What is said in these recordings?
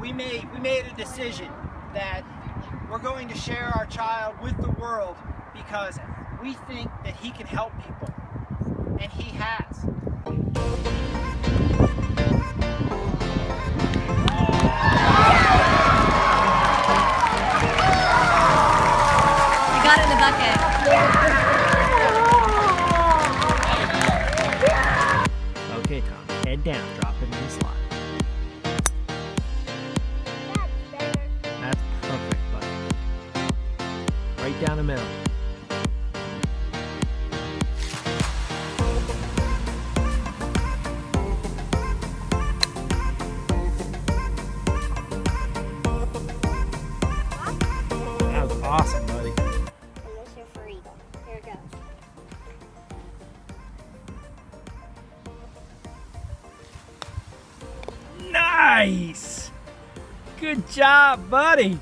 we made we made a decision that we're going to share our child with the world because we think that he can help people, and he has. You got in the bucket. Okay, Tom, head down, drop it in the slide. Down the middle. That was awesome, buddy. Nice! Good job, buddy.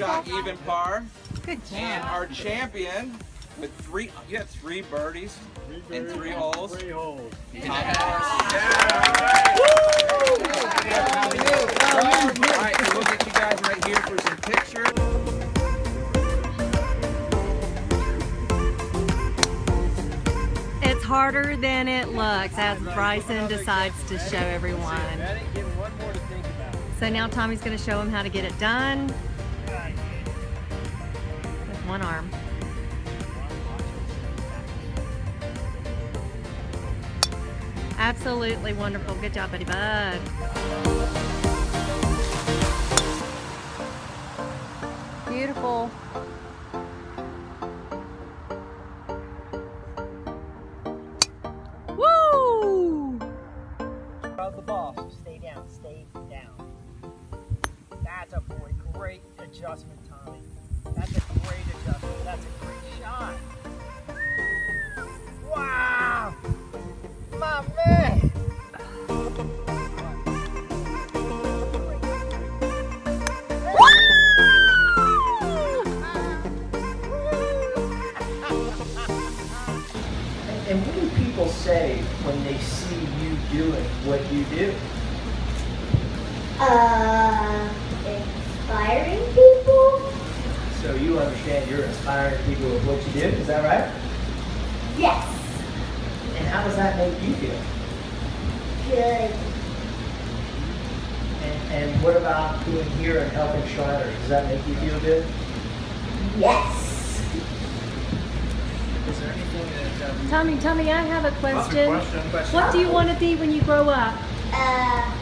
Shot even par. Good And our champion with three, you had three birdies in three holes. Three holes. Top All right, so we'll get you guys right here for some pictures. It's harder than it looks as Bryson decides to show everyone. Ready? Give him one more to think about. So now Tommy's going to show him how to get it done with one arm. Absolutely wonderful. Good job, buddy bud. Beautiful. Adjustment, Tommy. That's a great adjustment. That's a great shot. Wow! My man! And what do people say when they see you doing what you do? Uh, inspiring people? So you understand you're inspiring people with what you do, is that right? Yes. And how does that make you feel? Good. And, and what about being here and helping Shriners? Does that make you feel good? Yes. Is there anything that um, Tommy, Tommy, I have a question. question. What do you want to be when you grow up? Uh,